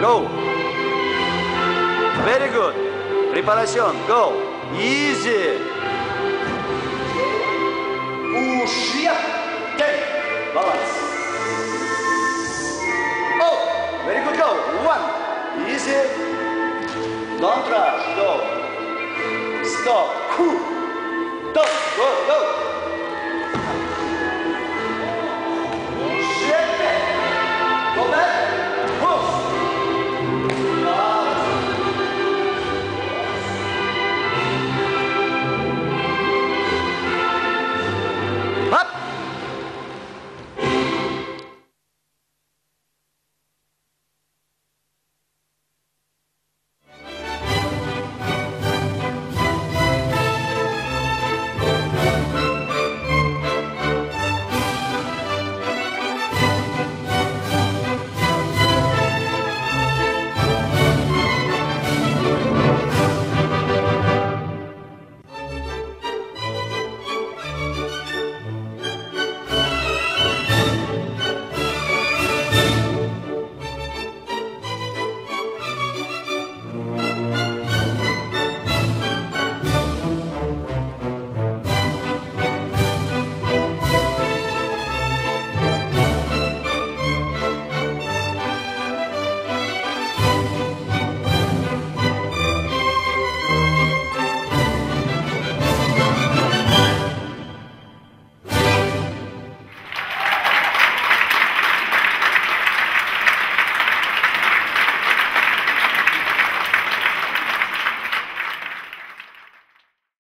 Go. Very good. Preparation. Go. Easy. Push. Yeah. Balance. Oh. Very good. Go. One. Easy. Don't rush. Go. Stop. Cool. Go. Go. Go.